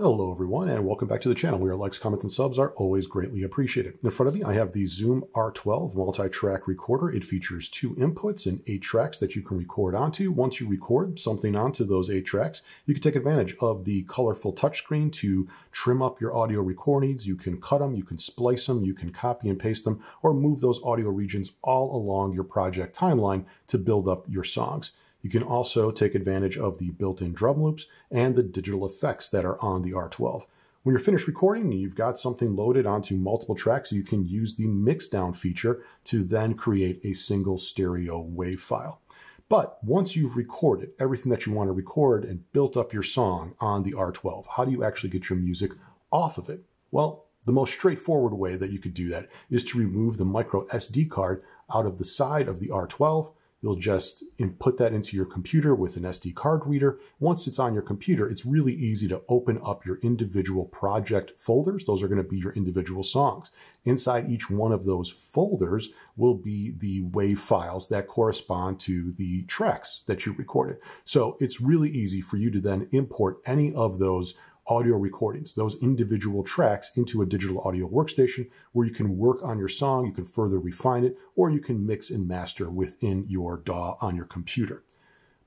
Hello everyone and welcome back to the channel where likes, comments, and subs are always greatly appreciated. In front of me I have the Zoom R12 multi-track recorder. It features two inputs and eight tracks that you can record onto. Once you record something onto those eight tracks, you can take advantage of the colorful touchscreen to trim up your audio recordings. You can cut them, you can splice them, you can copy and paste them, or move those audio regions all along your project timeline to build up your songs. You can also take advantage of the built-in drum loops and the digital effects that are on the R12. When you're finished recording and you've got something loaded onto multiple tracks, you can use the mixdown feature to then create a single stereo wave file. But once you've recorded everything that you want to record and built up your song on the R12, how do you actually get your music off of it? Well, the most straightforward way that you could do that is to remove the micro SD card out of the side of the R12 You'll just input that into your computer with an SD card reader. Once it's on your computer, it's really easy to open up your individual project folders. Those are going to be your individual songs. Inside each one of those folders will be the WAV files that correspond to the tracks that you recorded. So it's really easy for you to then import any of those audio recordings, those individual tracks into a digital audio workstation where you can work on your song, you can further refine it, or you can mix and master within your DAW on your computer.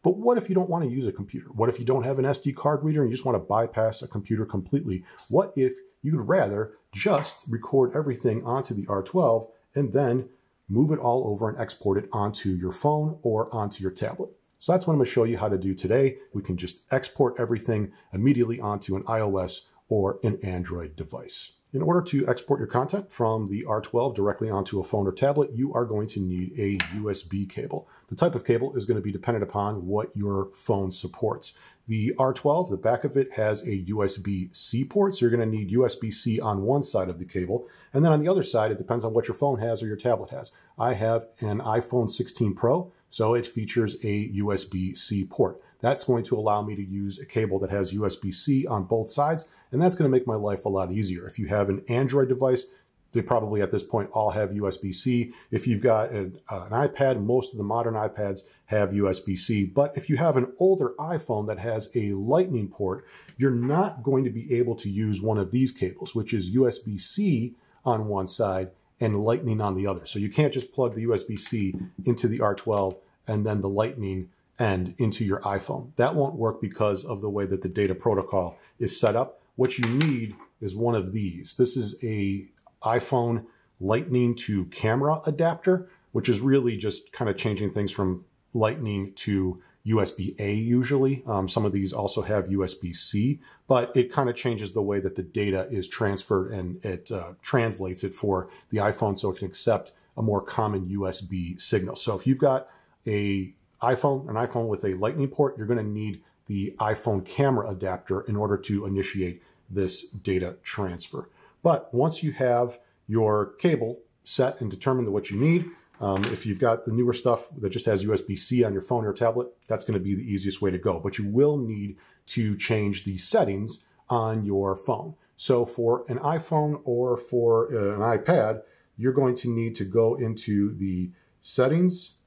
But what if you don't want to use a computer? What if you don't have an SD card reader and you just want to bypass a computer completely? What if you'd rather just record everything onto the R12 and then move it all over and export it onto your phone or onto your tablet? So that's what I'm to show you how to do today. We can just export everything immediately onto an iOS or an Android device. In order to export your content from the R12 directly onto a phone or tablet, you are going to need a USB cable. The type of cable is going to be dependent upon what your phone supports. The R12, the back of it has a USB-C port, so you're going to need USB-C on one side of the cable. And then on the other side, it depends on what your phone has or your tablet has. I have an iPhone 16 Pro, so it features a USB-C port. That's going to allow me to use a cable that has USB-C on both sides, and that's going to make my life a lot easier. If you have an Android device, they probably at this point all have USB-C. If you've got an, uh, an, iPad, most of the modern iPads have USB-C. But if you have an older iPhone that has a lightning port, you're not going to be able to use one of these cables, which is USB-C on one side and lightning on the other. So you can't just plug the USB-C into the R12 and then the lightning end into your iPhone. That won't work because of the way that the data protocol is set up. What you need is one of these. This is a iPhone lightning to camera adapter, which is really just kind of changing things from lightning to USB-A usually. Um, some of these also have USB-C, but it kind of changes the way that the data is transferred and it uh, translates it for the iPhone so it can accept a more common USB signal. So if you've got a iPhone, an iPhone with a lightning port, you're going to need the iPhone camera adapter in order to initiate this data transfer. But once you have your cable set and determined what you need, um, if you've got the newer stuff that just has USB-C on your phone or tablet, that's going to be the easiest way to go. But you will need to change the settings on your phone. So for an iPhone or for uh, an iPad, you're going to need to go into the settings.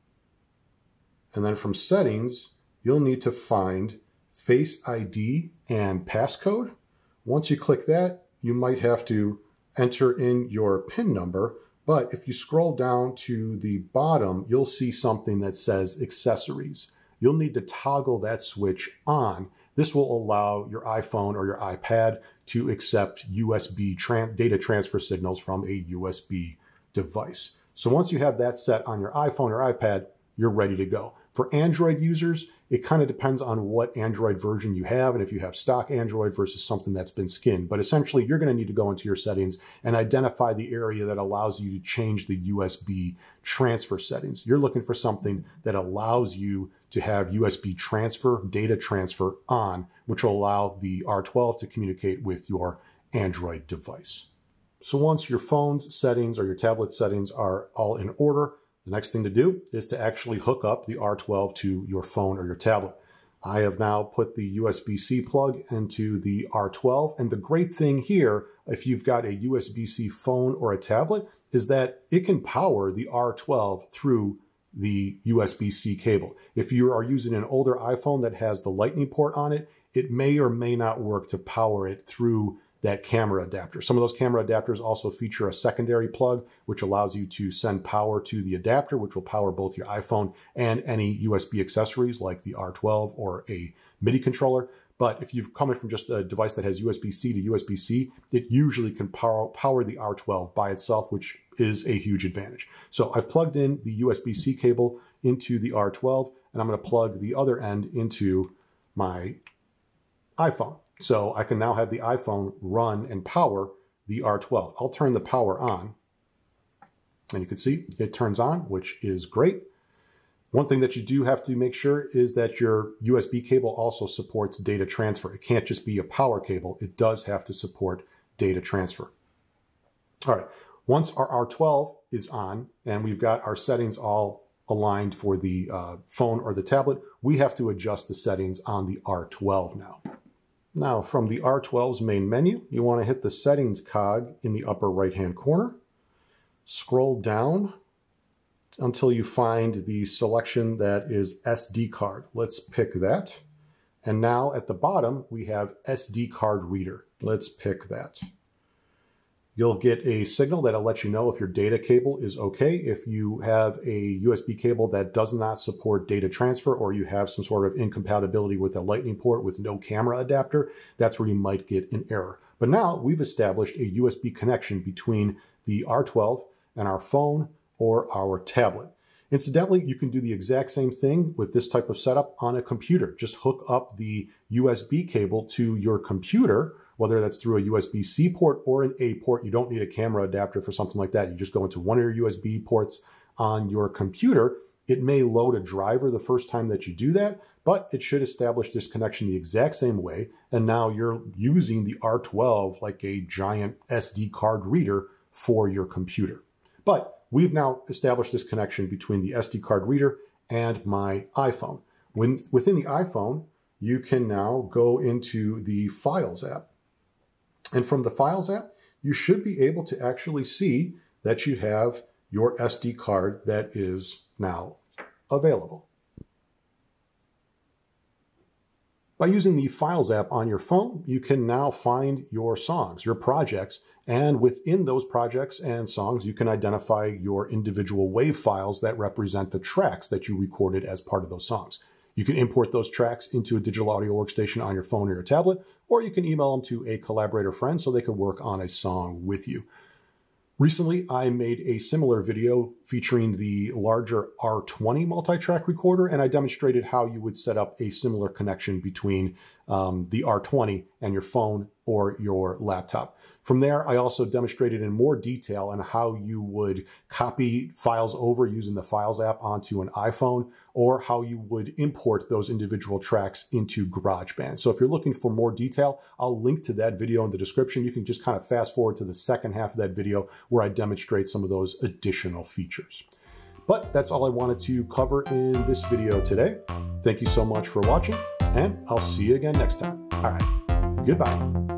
And then from settings, you'll need to find Face ID and passcode. Once you click that, you might have to enter in your PIN number but if you scroll down to the bottom, you'll see something that says accessories. You'll need to toggle that switch on. This will allow your iPhone or your iPad to accept USB data transfer signals from a USB device. So once you have that set on your iPhone or iPad, you're ready to go. For Android users, it kind of depends on what Android version you have and if you have stock Android versus something that's been skinned. But essentially, you're going to need to go into your settings and identify the area that allows you to change the USB transfer settings. You're looking for something that allows you to have USB transfer, data transfer on, which will allow the R12 to communicate with your Android device. So once your phone's settings or your tablet settings are all in order, the next thing to do is to actually hook up the R12 to your phone or your tablet. I have now put the USB-C plug into the R12. And the great thing here, if you've got a USB-C phone or a tablet, is that it can power the R12 through the USB-C cable. If you are using an older iPhone that has the lightning port on it, it may or may not work to power it through that camera adapter. Some of those camera adapters also feature a secondary plug, which allows you to send power to the adapter, which will power both your iPhone and any USB accessories like the R12 or a MIDI controller. But if you've come in from just a device that has USB-C to USB-C, it usually can power, power the R12 by itself, which is a huge advantage. So I've plugged in the USB-C cable into the R12, and I'm going to plug the other end into my iPhone. So I can now have the iPhone run and power the R12. I'll turn the power on, and you can see it turns on, which is great. One thing that you do have to make sure is that your USB cable also supports data transfer. It can't just be a power cable. It does have to support data transfer. All right, once our R12 is on and we've got our settings all aligned for the uh, phone or the tablet, we have to adjust the settings on the R12 now. Now from the R12's main menu, you want to hit the settings cog in the upper right hand corner, scroll down until you find the selection that is SD card. Let's pick that. And now at the bottom, we have SD card reader. Let's pick that. You'll get a signal that'll let you know if your data cable is okay. If you have a USB cable that does not support data transfer or you have some sort of incompatibility with a lightning port with no camera adapter, that's where you might get an error. But now we've established a USB connection between the R12 and our phone or our tablet. Incidentally, you can do the exact same thing with this type of setup on a computer. Just hook up the USB cable to your computer whether that's through a USB-C port or an A port. You don't need a camera adapter for something like that. You just go into one of your USB ports on your computer. It may load a driver the first time that you do that, but it should establish this connection the exact same way. And now you're using the R12 like a giant SD card reader for your computer. But we've now established this connection between the SD card reader and my iPhone. When within the iPhone, you can now go into the Files app. And from the Files app, you should be able to actually see that you have your SD card that is now available. By using the Files app on your phone, you can now find your songs, your projects, and within those projects and songs, you can identify your individual WAV files that represent the tracks that you recorded as part of those songs. You can import those tracks into a digital audio workstation on your phone or your tablet, or you can email them to a collaborator friend so they can work on a song with you. Recently, I made a similar video featuring the larger R20 multi-track recorder, and I demonstrated how you would set up a similar connection between um, the R20 and your phone or your laptop. From there, I also demonstrated in more detail on how you would copy files over using the Files app onto an iPhone, or how you would import those individual tracks into GarageBand. So if you're looking for more detail, I'll link to that video in the description. You can just kind of fast forward to the second half of that video where I demonstrate some of those additional features. But that's all I wanted to cover in this video today. Thank you so much for watching, and I'll see you again next time. All right, goodbye.